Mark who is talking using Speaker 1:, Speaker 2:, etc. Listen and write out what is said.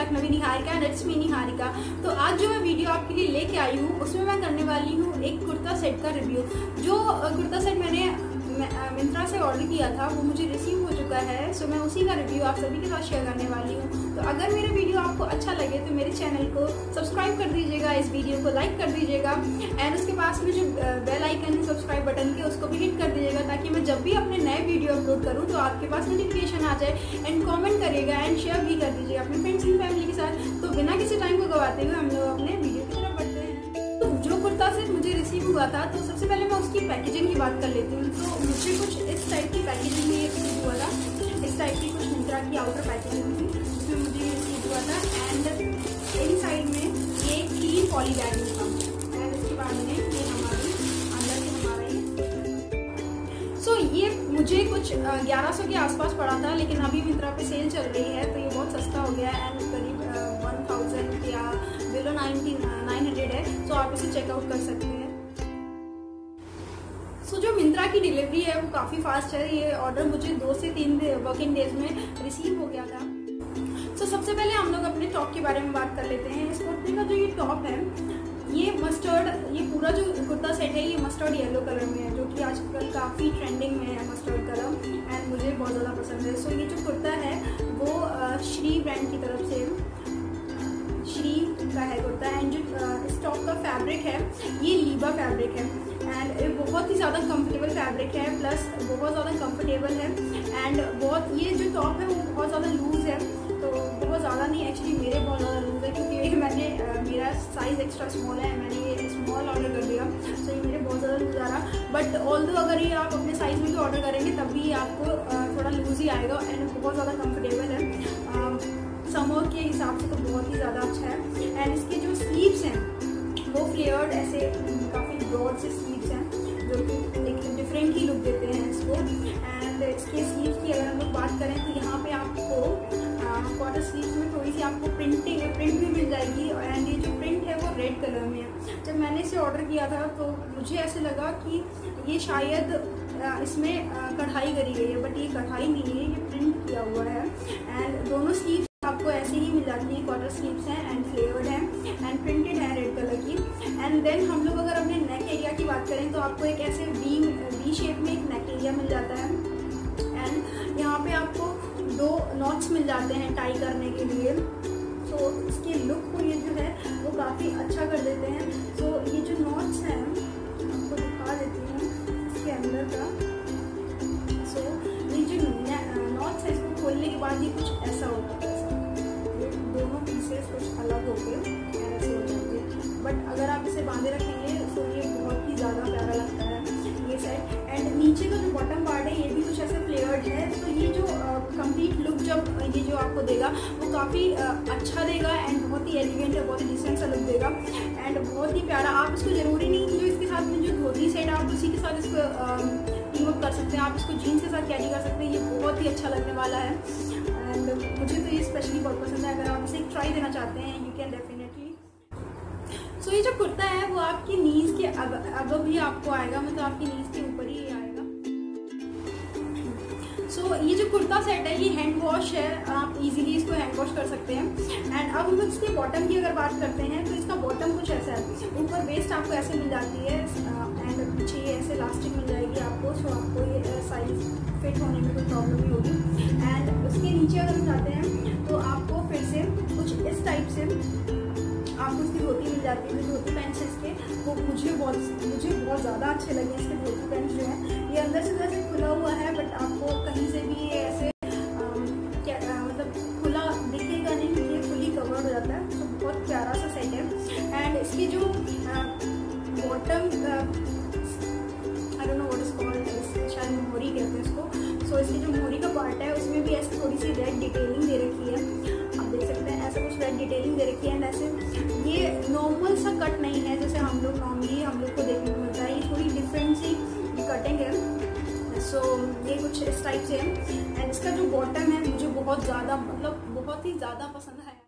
Speaker 1: Lucknowi Niharika and it's me Niharika. तो आज जो मैं वीडियो आपके लिए लेके आई हूँ, उसमें मैं करने वाली हूँ एक कुर्ता सेट का रिव्यू जो कुर्ता सेट मैंने मिंत्रा से ऑर्डर किया था, वो मुझे रिसीव हो चुका है सो मैं उसी का रिव्यू आप सभी के साथ शेयर करने वाली हूँ। अच्छा लगे तो मेरे चैनल को सब्सक्राइब कर दीजिएगा, इस वीडियो को लाइक कर दीजिएगा एंड उसके पास में जो बेल आइकन है सब्सक्राइब बटन के, उसको भी हिट कर दीजिएगा ताकि मैं जब भी अपने नए वीडियो अपलोड करूँ तो आपके पास नोटिफिकेशन आ जाए एंड कॉमेंट करिएगा एंड शेयर भी कर दीजिएगा अपने फ्रेंड्स एंड फैमिली के साथ। तो बिना किसी टाइम को गवाते हुए हम लोग अपने वीडियो की तरफ़ बढ़ते हैं। तो जो कुर्ता सिर्फ़ मुझे रिसीव हुआ था तो सबसे पहले मैं उसकी पैकेजिंग की बात कर लेती हूँ। तो मुझे कुछ इस टाइप की पैकेजिंग में रिसीव हुआ था। इस टाइप की कुछ मिंत्रा की आउटर पैकेजिंग थी। हुआ था एंड इन साइड में ये क्लीन पॉली बैग था। एंड इसके बाद में ये हमारी अंदर से हमारा ये सो ये मुझे कुछ ग्यारह सौ के आसपास पड़ा था लेकिन अभी मिंत्रा पे सेल चल रही है तो ये बहुत सस्ता हो गया एंड करीब वन थाउज़ेंड या बिलो नाइनटी नाइन हंड्रेड है। तो आप इसे चेकआउट कर सकते हैं। सो so, जो मिंत्रा की डिलीवरी है वो काफ़ी फास्ट है। ये ऑर्डर मुझे दो से तीन वर्किंग डेज़ में रिसीव हो गया था। So, सबसे पहले हम लोग अपने टॉप के बारे में बात कर लेते हैं। इस कुर्ते का जो ये टॉप है ये मस्टर्ड ये पूरा जो कुर्ता सेट है ये मस्टर्ड येलो कलर में है जो कि आजकल काफ़ी ट्रेंडिंग में है मस्टर्ड कलर एंड मुझे बहुत ज़्यादा पसंद है। सो ये जो कुर्ता है वो श्री ब्रांड की तरफ़ से फैब्रिक है, ये लीबा फैब्रिक है एंड ये बहुत ही ज़्यादा कंफर्टेबल फैब्रिक है प्लस बहुत ज़्यादा कंफर्टेबल है एंड बहुत, ये जो टॉप है, वो बहुत ज़्यादा लूज़ है तो बहुत ज़्यादा नहीं एक्चुअली मेरे बहुत ज़्यादा लूज़ है, क्योंकि मैंने मेरा साइज़ एक्स्ट्रा स्मॉल है, मैंने ये स्मॉल ऑर्डर कर दिया तो ये मेरे बहुत ज़्यादा लूज़ आ रहा बट ऑल दो अगर ये आप अपने साइज़ में भी ऑर्डर करेंगे, तब भी आपको थोड़ा लूज़ ही आएगा एंड बहुत ज़्यादा कम्फर्टेबल है समर के हिसाब से तो बहुत ही ज़्यादा अच्छा है एंड इसके जो स्लीव्स हैं वो फ्लेयर्ड ऐसे काफ़ी ब्रॉड से स्लीव्स हैं, जो कि एक डिफरेंट ही लुक देते हैं इसको। एंड इसके स्लीव्स की अगर हम लोग बात करें तो यहाँ पे आपको क्वार्टर स्लीव्स में थोड़ी सी आपको प्रिंटिंग प्रिंट भी मिल जाएगी। एंड ये जो प्रिंट है, वो रेड कलर में है। जब मैंने इसे ऑर्डर किया था तो मुझे ऐसे लगा कि ये शायद इसमें कढ़ाई करी गई है। बट ये कढ़ाई नहीं है, ये प्रिंट किया हुआ है। एंड दोनों स्लीव आपको ऐसे ही मिल जाती है क्वार्टर स्लीव्स हैं एंड फ्लेवर्ड एंड देन हम लोग अगर अपने नेक एरिया की बात करें तो आपको एक ऐसे वी वी शेप में एक नेक एरिया मिल जाता है। एंड यहाँ पे आपको दो नॉट्स मिल जाते हैं टाई करने के लिए। सो so, इसके लुक को ये जो है वो काफ़ी अच्छा कर देते हैं। सो so, ये जो नॉट्स हैं आपको दिखा देती हूँ इसके अंदर का। सो so, ये जो नॉट्स है इसको खोलने के बाद ये कुछ फ्लेवर्ड है। तो ये जो कंप्लीट लुक जब ये जो आपको देगा, वो काफ़ी अच्छा देगा एंड बहुत ही एलिगेंट है, बहुत ही डिसेंट सा लुक देगा। एंड बहुत ही प्यारा, आप इसको ज़रूरी नहीं जो इसके साथ में जो धोती सेट आप उसी के साथ इसको टीम अप कर सकते हैं। आप इसको जीन्स के साथ कैरी कर सकते हैं, ये बहुत ही अच्छा लगने वाला है। एंड मुझे तो ये स्पेशली बहुत पसंद है, अगर आप इसे ट्राई देना चाहते हैं यू कैन डेफिनेटली सो ये जो कुर्ता है, वो आपकी नीज के अब अब भी आपको आएगा मतलब आपकी नीज के ऊपर ही आएगा। सो so, ये जो कुर्ता सेट है ये हैंड वॉश है। आप इजीली इसको हैंड वॉश कर सकते हैं। एंड अब हम इसके बॉटम की अगर बात करते हैं तो इसका बॉटम कुछ ऐसा है। ऊपर वेस्ट आपको ऐसे मिल जाती है एंड पीछे ये ऐसे लास्टिक मिल जाएगी आपको सो आपको ये साइज़ फिट होने में कोई प्रॉब्लम नहीं होगी। एंड उसके नीचे अगर हम जाते हैं तो आपको फिर से कुछ इस टाइप से आपको इसकी धोती मिल जाती है धोती पैंट्स इसके वो मुझे बहुत मुझे बहुत ज़्यादा अच्छे लगे इसके धोती पैंट्स जो है। ये अंदर से वैसे खुला हुआ है बट आपको कहीं से भी ये ऐसे क्या मतलब खुला दिखेगा नहीं ये फुली कवर हो जाता है। तो बहुत प्यारा सा सेट है। एंड इसकी जो बॉटम कॉल्ड शायद कहते हैं इसको। सो so, इसकी जो मोहरी का पार्ट है उसमें भी ऐसी थोड़ी सी रेड डिटेलिंग डिटेलिंग दे रखी है एंड ऐसे ये नॉर्मल सा कट नहीं है, जैसे हम लोग नॉर्मली हम लोग को देखने को मिलता है। ये थोड़ी डिफरेंट सी कटिंग है। सो ये कुछ इस टाइप से है। एंड इसका जो बॉटम है, मुझे बहुत ज़्यादा मतलब बहुत ही ज़्यादा पसंद है।